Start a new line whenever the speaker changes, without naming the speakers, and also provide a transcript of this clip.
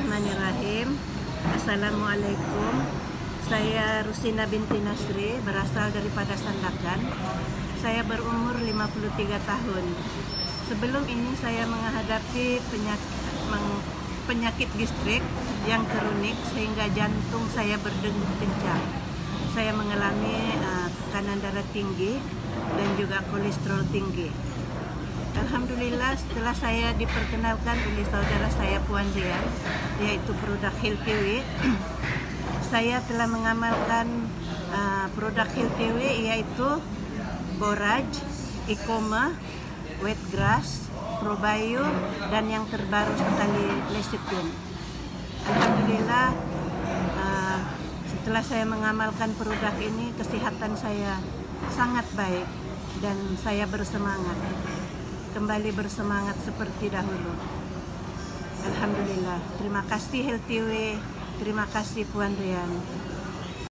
Bismillahirrahmanirrahim. Assalamualaikum. Saya Rusina binti Nasri, berasal daripada Sandakan. Saya berumur 53 tahun. Sebelum ini saya menghadapi penyakit, penyakit gistrik yang kronik sehingga jantung saya berdenyut kencang. Saya mengalami uh, tekanan darah tinggi dan juga kolesterol tinggi. Alhamdulillah setelah saya diperkenalkan oleh saudara saya Puan Rian yaitu produk Healthy saya telah mengamalkan uh, produk Healthy yaitu Borage, Ecoma, Wheatgrass, Probio dan yang terbaru sekali Lecithin. Alhamdulillah uh, setelah saya mengamalkan produk ini kesehatan saya sangat baik dan saya bersemangat kembali bersemangat seperti dahulu. Alhamdulillah. Terima kasih Way. Terima kasih Puan Rian.